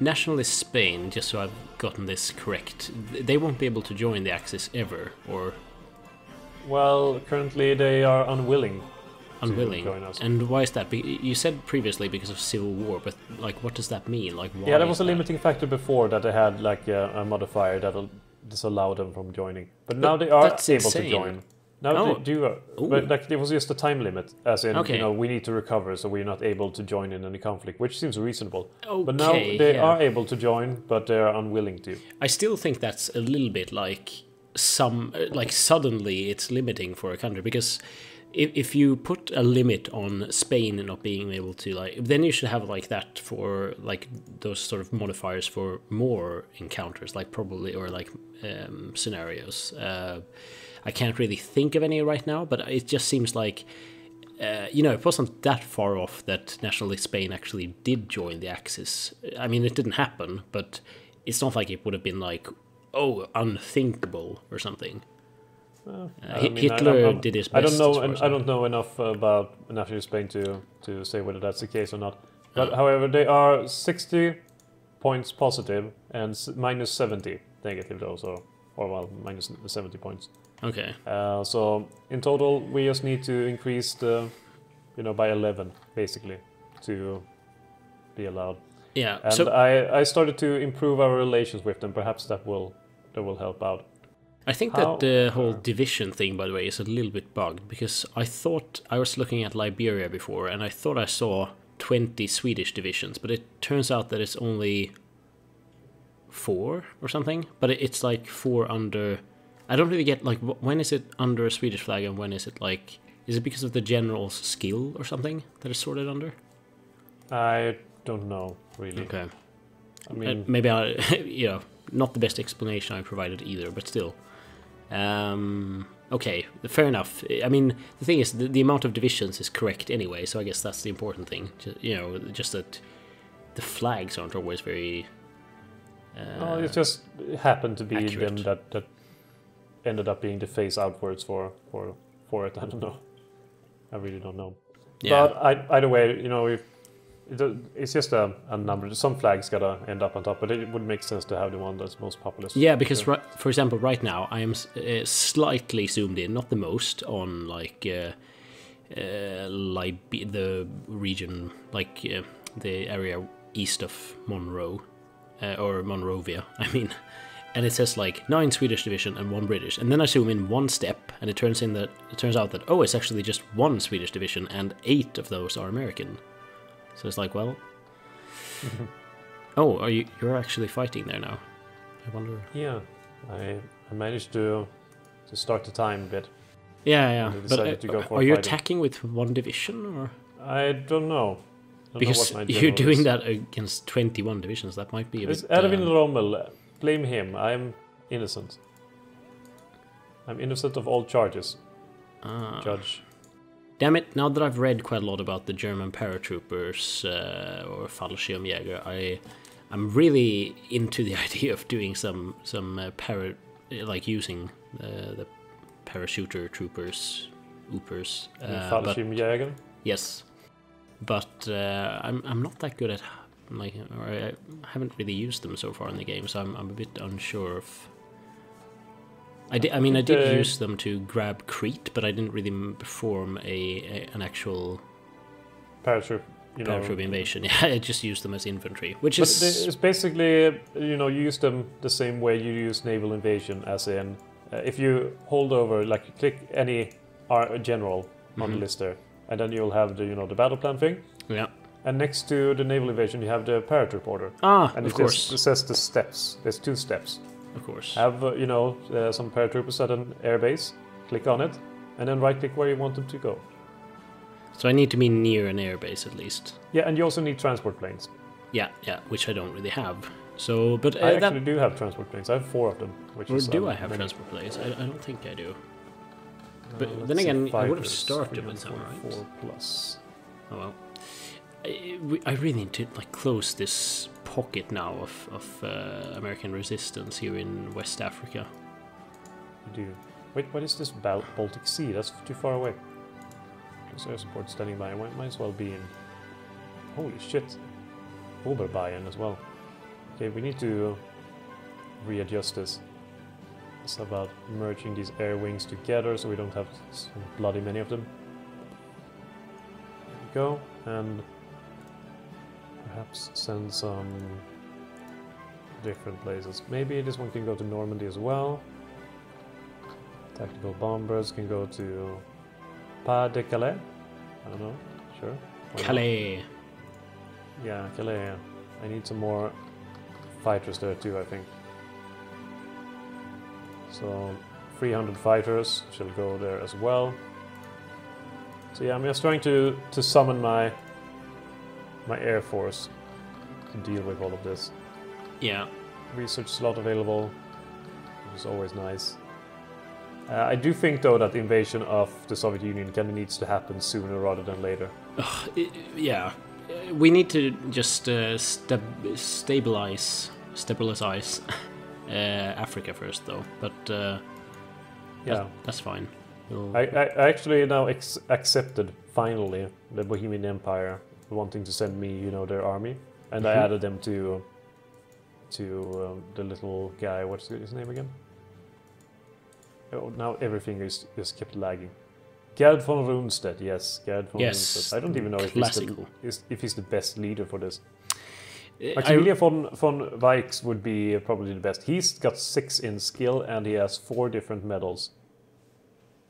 Nationalist Spain, just so I've gotten this correct, they won't be able to join the Axis ever, or Well, currently they are unwilling. unwilling. And why is that? You said previously because of civil war, but like, what does that mean? Like? Yeah, there is was a that? limiting factor before that they had like a, a modifier that'll disallow them from joining. But now they are able insane. to join. Now Oh. uh, Ooh. but like there was just a time limit, as in Okay. you know we need to recover, so we're not able to join in any conflict, which seems reasonable. but now they yeah. are able to join, but they are unwilling to. I still think that's a little bit like some uh, like suddenly it's limiting for a country because if, if you put a limit on Spain not being able to like then you should have like that for like those sort of modifiers for more encounters like probably or like um, scenarios uh, I can't really think of any right now but it just seems like uh, you know, it wasn't that far off that nationalist Spain actually did join the Axis. I mean, it didn't happen, but it's not like it would have been like, oh, unthinkable or something. Uh, I mean, I- Hitler I'm- did his I don't know. and I don't know enough about national Spain to to say whether that's the case or not. But Uh. however, they are 60 points positive and minus 70 negative, though. So, or well, minus 70 points. Okay. Uh, so in total, we just need to increase the, you know, by 11 basically to be allowed. Yeah. And so I I started to improve our relations with them. Perhaps that will that will help out. I think How- that the whole division thing, by the way, is a little bit bugged because I thought I was looking at Liberia before and I thought I saw 20 Swedish divisions, but it turns out that it's only four or something. But it's like four under. I don't really get like when is it under a Swedish flag and when is it like. Is it because of the general's skill or something that is sorted under? I don't know really. Okay. I Uh, mean, maybe I, you know, not the best explanation I provided either, but still. Um, okay, fair enough. I mean, the thing is, the, the amount of divisions is correct anyway, so I guess that's the important thing. Ju- You know, just that the flags aren't always very. Uh, Oh, it just happened to be them that, that ended up being the face outwards for, for, for it. I don't know. I really don't know. yeah. But I, either way, you know, if it, it's just a, a number. Some flags gotta end up on top, but it would make sense to have the one that's most popular. Yeah, because Sure. ri- for example, right now I am uh, slightly zoomed in, not the most, on like uh, uh, Lib- the region, like uh, the area east of Monroe uh, or Monrovia. I mean, and it says like nine Swedish division and one British, and then I zoom in one step, and it turns in that it turns out that oh, it's actually just one Swedish division, and eight of those are American. So it's like, well, oh, are you you're actually fighting there now? I wonder. Yeah, I, I managed to to start the time a bit. Yeah, yeah. But uh, to go for are you fighting. attacking with one division, or I don't know. Because you're doing is. that against twenty-one divisions? That might be a It's bit. Erwin uh, Rommel. Blame him. I'm innocent. I'm innocent of all charges, ah. Judge. Damn it! Now that I've read quite a lot about the German paratroopers uh, or Fallschirmjäger, I I'm really into the idea of doing some some uh, para like using uh, the parachuter troopers, Oopers. Uh, Fallschirmjäger. Yes, but uh, I'm I'm not that good at like or I haven't really used them so far in the game, so I'm I'm a bit unsure of. I did. I mean, I did Uh, use them to grab Crete, but I didn't really perform a, a an actual Paratroop. You know. invasion. Yeah, I just used them as infantry, which But is it's basically, you know, you use them the same way you use naval invasion, as in, uh, if you hold over, like, you click any R- general on the Mhm. list there, and then you'll have the, you know, the battle plan thing, yeah. and next to the naval invasion, you have the paratroop order, Ah, and of it course, just it says the steps. There's two steps. of course. Have, uh, you know, uh, some paratroopers at an airbase, click on it, and then right click where you want them to go. So I need to be near an airbase at least. Yeah, and you also need transport planes. Yeah, yeah, which I don't really have. So, but uh, I that actually do have transport planes. I have four of them. Which or is, do um, I have many. transport planes? I, I don't think I do. But Uh, then again, I would have started with some, right? 344 plus. Oh well. I, we- I really need to like close this pocket now of, of uh, American resistance here in West Africa. You do. Wait, what is this Bal- Baltic Sea? That's too far away. There's air support standing by. Might, might as well be in. Holy shit. Oberbayern as well. Okay, we need to readjust this. It's about merging these air wings together so we don't have so bloody many of them. There we go, and perhaps send some different places. Maybe this one can go to Normandy as well. Tactical bombers can go to Pas de Calais. I don't know. Sure. Calais. Yeah, Calais. I need some more fighters there too, I think. So 300 fighters shall go there as well. So yeah, I'm just trying to to summon my my air force to deal with all of this. Yeah. Research slot available, which is always nice. Uh, I do think though that the invasion of the Soviet Union kind of needs to happen sooner rather than later. Ugh, i- yeah. We need to just uh, stab- stabilize, stabilize Africa first, though. But uh, Yeah. that- that's fine. We'll- I, I actually now accepted finally the Bohemian Empire wanting to send me, you know, their army, and I Mhm. added them to to um, the little guy. What's his name again? Oh, now everything is just kept lagging. Gerd von Rundstedt, yes, Gerd von Yes, Rundstedt. I don't even know if he's, the, if he's the best leader for this. I- Maximilian von, von Weichs would be probably the best. He's got six in skill and he has four different medals.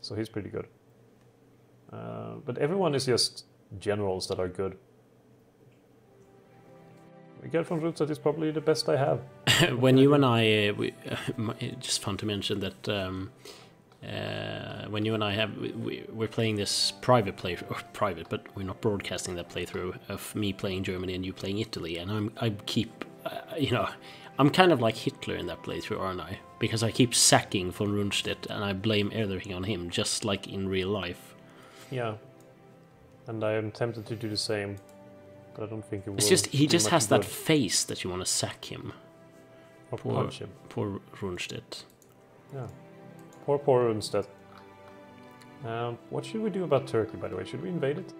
So he's pretty good. Uh, but everyone is just generals that are good. Miguel von Rundstedt is probably the best I have. when you and I, uh, we, just fun to mention that um, uh, when you and I have, we- we, we're playing this private play, or private, but we're not broadcasting that playthrough of me playing Germany and you playing Italy, and I'm I keep, uh, you know, I'm kind of like Hitler in that playthrough, aren't I? Because I keep sacking von Rundstedt and I blame everything on him, just like in real life. Yeah. And I am tempted to do the same. But I don't think it will. It's just he just has that good. face that you want to sack him. Or poor- punch him. Poor Rundstedt. Yeah. Poor, poor Rundstedt. Um, what should we do about Turkey, by the way? Should we invade it?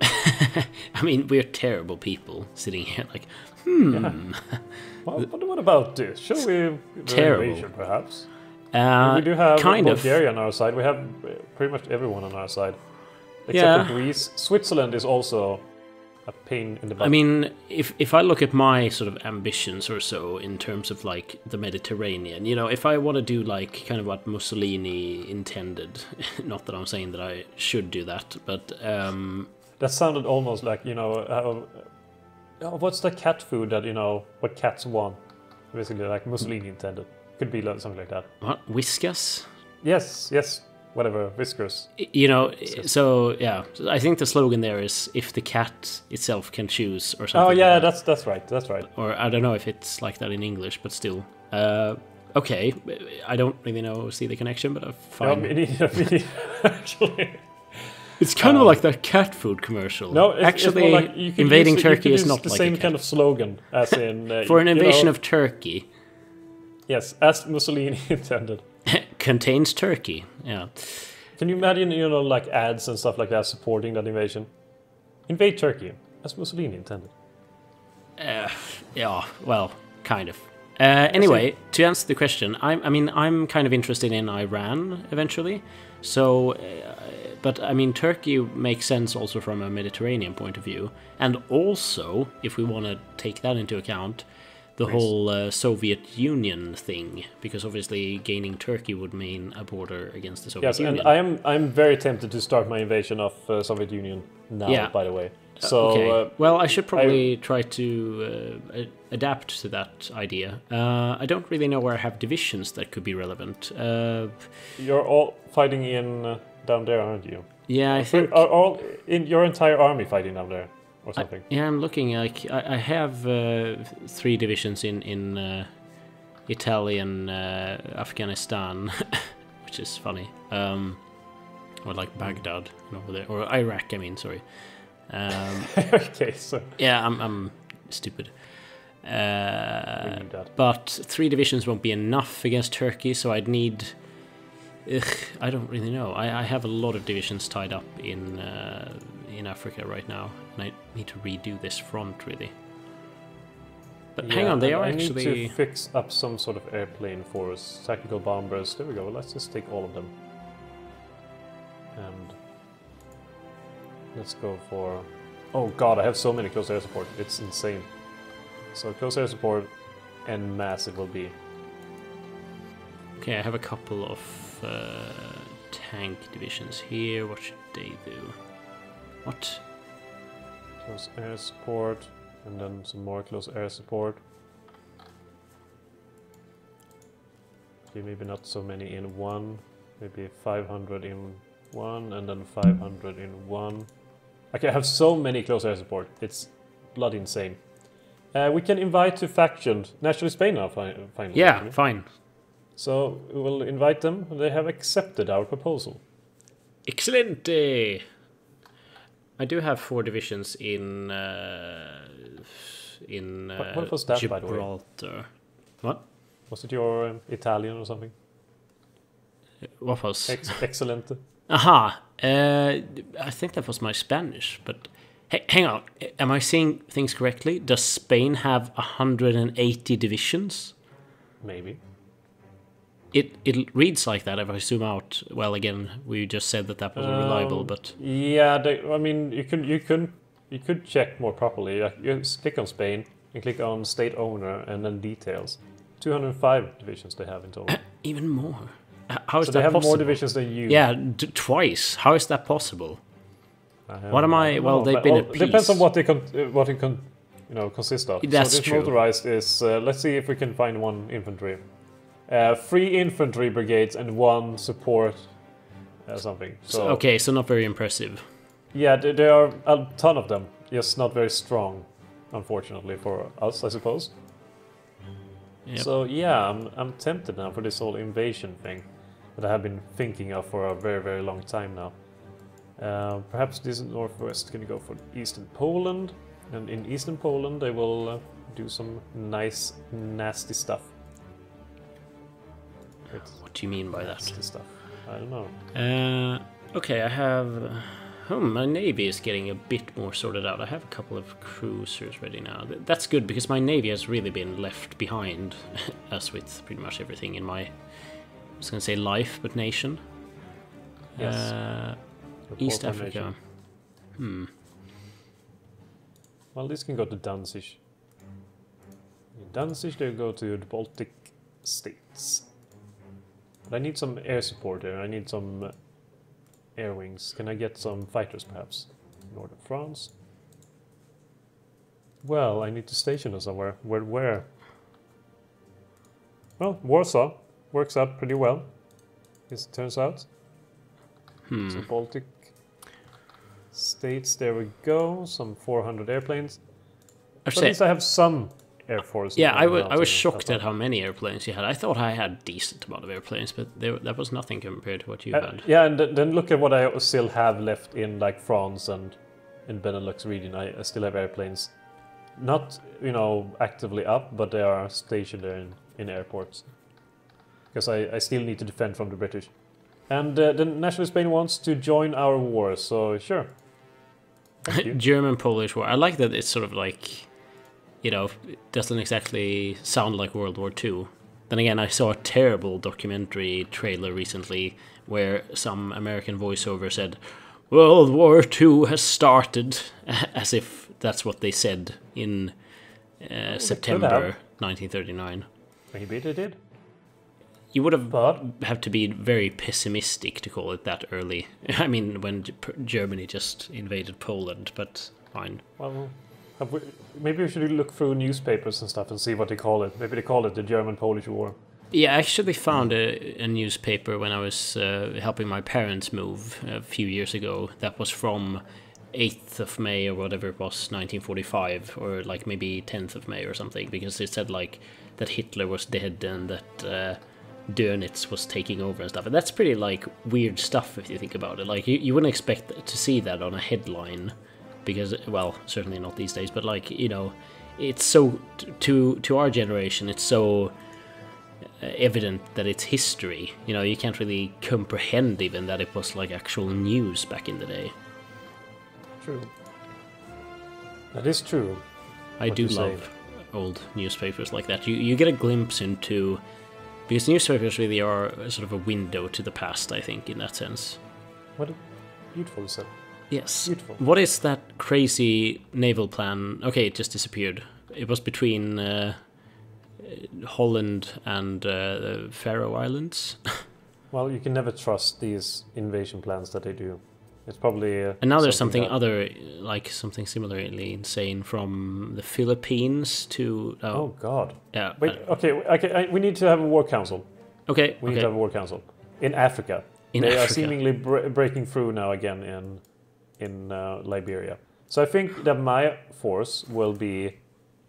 I mean, we're terrible people sitting here like, hmm. Yeah. Well, but what about this? Shall we Terrible. invasion, perhaps? Uh, we do have kind of. Bulgaria on our side. We have uh, pretty much everyone on our side, except Yeah. for Greece. Switzerland is also a pain in the butt. I mean, if if I look at my sort of ambitions or so in terms of like the Mediterranean, you know, if I want to do like kind of what Mussolini intended, not that I'm saying that I should do that, but um, that sounded almost like you know, uh, uh, what's the cat food that you know what cats want? Basically, like Mussolini intended. Could be like something like that. what Whiskas? Yes, yes, whatever. Whiskas. You know, so yeah, I think the slogan there is if the cat itself can choose or something. Oh like yeah, that. that's that's right. That's right. or I don't know if it's like that in English, but still. Uh, okay, I don't really know see the connection, but I'm No, fine. me neither, me neither, actually. It's kind Um, of like that cat food commercial. No, it's, actually, it's like invading use, Turkey is not the like same kind of slogan as in uh, For an you invasion know, of Turkey, yes, as Mussolini intended. contains Turkey. Yeah, Can you imagine, you know, like ads and stuff like that supporting that invasion? Invade Turkey, as Mussolini intended. uh, yeah. Well, kind of. Uh, anyway, to answer the question, I'm, I mean, I'm kind of interested in Iran eventually. So, uh, but I mean, Turkey makes sense also from a Mediterranean point of view, and also if we want to take that into account, the Greece. whole uh, Soviet Union thing, because obviously gaining Turkey would mean a border against the Soviet Yes, Union. and I am I'm very tempted to start my invasion of uh, Soviet Union now. Yeah. By the way, so okay. uh, well, I should probably try to uh, adapt to that idea. Uh, I don't really know where I have divisions that could be relevant. Uh, you're all fighting in uh, down there, aren't you? yeah, I think. Are all in your entire army fighting down there, or I- something? yeah, I'm looking. Like I, I have uh, three divisions in in uh, Italy and uh, Afghanistan, which is funny. Um, or like Baghdad over there, or Iraq. I mean, sorry. Um, okay, so yeah, I'm I'm stupid. Uh, but three divisions won't be enough against Turkey, so I'd need. Ugh, I don't really know. I, I have a lot of divisions tied up in uh, in Africa right now, I need to redo this front really. But hang on, they are I actually. need to fix up some sort of airplane for us. Tactical bombers. There we go. Let's just take all of them. And let's go for. Oh god, I have so many close air support. It's insane. So close air support and mass it will be. Okay, I have a couple of uh, tank divisions here. What should they do? What? Close air support, and then some more close air support. Okay, maybe not so many in one. Maybe 500 in one, and then 500 in one. Okay, I have so many close air support. It's bloody insane. Uh, we can invite to faction National Spain now, fi- finally. Yeah, actually. fine. So we will invite them. They have accepted our proposal. Excellent. I do have four divisions in uh, in What- uh, what was that, by the way? Gibraltar. What? Was it your um, Italian or something? What was? Ex- excellent. Aha. Uh, I think that was my Spanish, but hey, hang on. Am I seeing things correctly? Does Spain have 180 divisions? Maybe. It it reads like that if I zoom out. Well, again, we just said that that wasn't reliable, Um, but Yeah, they, I mean, you could you could you could check more properly. Like, You just click on Spain and click on state owner and then details. 205 divisions they have in total. even more. How is so that they have possible? more divisions than you. Yeah, d- twice. How is that possible? What am I- well, know, they've been well, at depends on what they con- uh, what it con- you know consist of. That's so this true. motorized is. Uh, let's see if we can find one infantry. Uh, three infantry brigades and one support. Uh, something. So, okay, so not very impressive. Yeah, th- there are a ton of them. Just not very strong, unfortunately for us, I suppose. Yep. So yeah, I'm I'm tempted now for this whole invasion thing that I have been thinking of for a very very long time now. Uh, perhaps this northwest can go for eastern Poland, and in eastern Poland they will uh, do some nice nasty stuff. What do you mean by that? nasty stuff. I don't know. Uh, okay, I have. Oh, my navy is getting a bit more sorted out. I have a couple of cruisers ready now. That's good because my navy has really been left behind, as with pretty much everything in my. I was going to say life, but nation. Yes. Uh, East Africa. nation. Hmm. Well, this can go to Danzig. In Danzig, they go to the Baltic states. But I need some air support there. I need some air wings. Can I get some fighters, perhaps? Northern France. Well, I need to station them somewhere. Where? Where? Well, Warsaw works out pretty well. As it turns out. Hmm. So Baltic states. There we go. Some 400 airplanes. At least I have some air force. yeah, I around wa- I was shocked at how many airplanes you had. I thought I had decent amount of airplanes, but there, that was nothing compared to what you Uh, had. yeah, and then look at what I still have left in like France and in Benelux region. I, I still have airplanes, not you know actively up, but they are stationed there in, in airports. Because I, I still need to defend from the British, and uh, the National Spain wants to join our war, so sure. German Polish War. I like that it's sort of like, you know, it doesn't exactly sound like World War II. Then again, I saw a terrible documentary trailer recently where some American voiceover said, World War II has started, as if that's what they said in uh, September have. 1939. Maybe they did, You would have but have to be very pessimistic to call it that early. I mean, when Germany just invaded Poland, but fine. well, maybe we should look through newspapers and stuff and see what they call it. Maybe they call it the German-Polish War. Yeah, I actually found a, a newspaper when I was uh, helping my parents move a few years ago. That was from 8th of May or whatever it was, 1945, or like maybe 10th of May or something, because it said like that Hitler was dead and that uh, Dönitz was taking over and stuff. And that's pretty like weird stuff if you think about it. Like you, you wouldn't expect to see that on a headline, because well, certainly not these days. But like you know, it's so to to our generation, it's so uh, evident that it's history. You know, you can't really comprehend even that it was like actual news back in the day. True. That is true. I do you say. love old newspapers like that. You you get a glimpse into because newspapers really are sort of a window to the past. I think in that sense. What a beautiful said. Yes. Beautiful. What is that crazy naval plan? Okay, it just disappeared. It was between uh, Holland and uh, the Faroe Islands. Well, you can never trust these invasion plans that they do. It's probably. Uh, And now there's something other, like something similarly insane from the Philippines to. Oh, Oh God! yeah. Wait. uh, Okay. Okay. I, we need to have a war council. okay. We need to have a war council in Africa. In they are seemingly br- breaking through now again in in uh, Liberia. So I think that my force will be,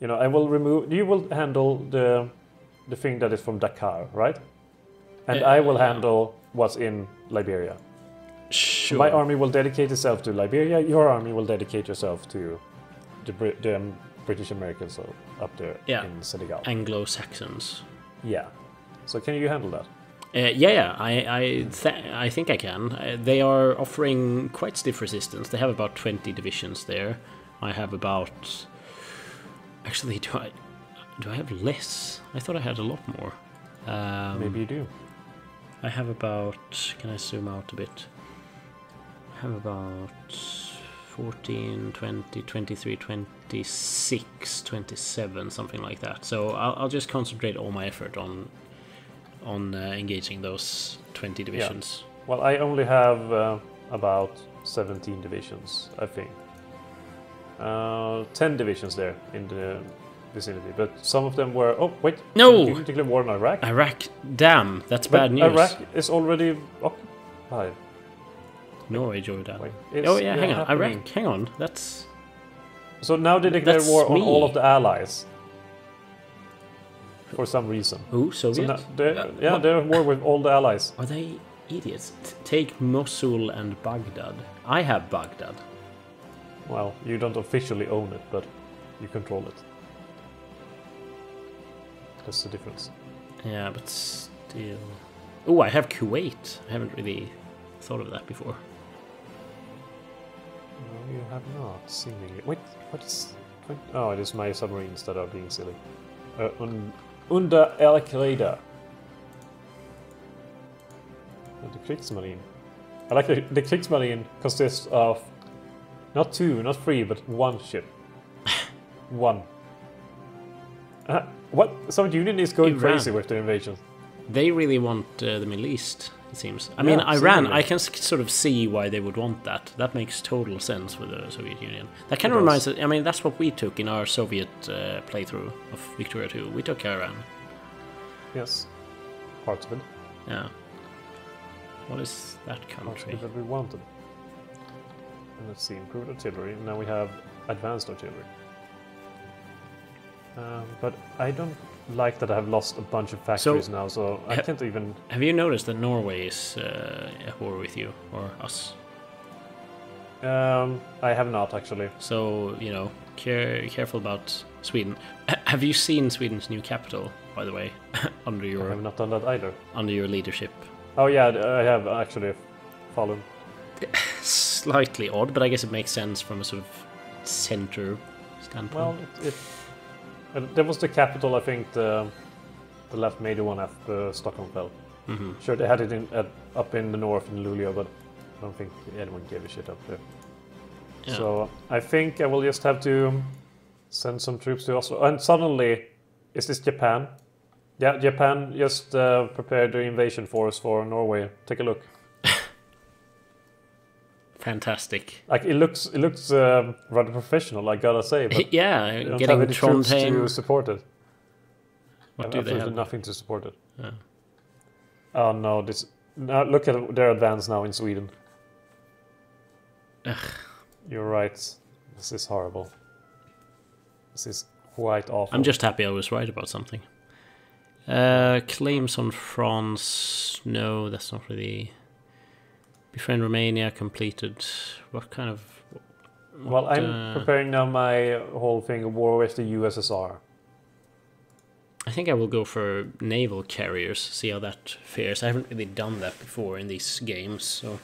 you know, I will remove. You will handle the the thing that is from Dakar, right? And I will Uh, handle what's in Liberia. Sure. My army will dedicate itself to Liberia. Your army will dedicate yourself to the, the um, British Americans up there Yeah. in Senegal. Anglo Saxons. yeah. So can you handle that? Uh, yeah, yeah, I, I, th- I think I can. Uh, they are offering quite stiff resistance. They have about twenty divisions there. I have about. Actually, do I, do I have less? I thought I had a lot more. Um, Maybe you do. I have about. Can I zoom out a bit? I have about 14, 20, 23, 26, 27, something like that. So I'll, I'll just concentrate all my effort on on uh, engaging those 20 divisions. Well, I only have uh, about 17 divisions, I think. Uh, 10 divisions there in the vicinity, but some of them were. Oh, wait. No! You declare war on Iraq? Iraq, damn, that's But bad news. Iraq is already occupied. Norway, Jordan. Wait, oh yeah, hang on, happening. Iraq, hang on. That's So now they declare That's war on all of the allies. For some reason. who So Soviet? they're, Uh, yeah, what? they're at war with all the allies. Are they idiots? T- take Mosul and Baghdad. I have Baghdad. Well, you don't officially own it, but you control it. That's the difference. Yeah, but still. Oh, I have Kuwait. I haven't really thought of that before. No, you have not, seemingly. Wait, what is. Oh, it is my submarines that are being silly. Uh, under Al Qaeda. The Kriegsmarine. I like the, the Kriegsmarine consists of not two, not three, but one ship. one. Uh, what? Soviet Union is going Iran. crazy with their invasion. They really want uh, the Middle East, it seems. I Yeah, mean, Iran. I can sort of see why they would want that. That makes total sense with the Soviet Union. That kind It of reminds us, I mean, that's what we took in our Soviet uh, playthrough of Victoria 2. We took Iran. Yes. Parts of it. Yeah. What is that country? that we wanted. And let's see, improved artillery. Now we have advanced artillery. Um, but I don't like that I have lost a bunch of factories now, so I can't even. Have you noticed that Norway is uh, at war with you, or us? Um, I have not actually. So, you know, care, careful about Sweden. Have you seen Sweden's new capital, by the way, under your? I have not done that either. under your leadership? Oh yeah, I have actually fallen. Slightly odd, but I guess it makes sense from a sort of center standpoint. Well, it, it that was the capital. I think the the left major one after Stockholm fell. hmm Sure, they had it in up in the north in Luleå, but I don't think anyone gave a shit up there. Yeah. So I think I will just have to send some troops to Oslo. And suddenly, is this Japan? Yeah, Japan just uh, prepared the invasion force for Norway. Take a look. Fantastic. Like it looks, it looks um, rather professional. I gotta say, but they yeah, don't getting have any troops to support it. What have do they absolutely have? nothing to support it. Yeah. Oh no! This now look at their advance now in Sweden. Ugh. You're right. This is horrible. This is quite awful. I'm just happy I was right about something. Uh, claims on France. No, that's not really. Befriend Romania completed. What kind of. well. I'm uh, preparing now my whole thing of war with the USSR. I think I will go for naval carriers, see how that fares. I haven't really done that before in these games, so.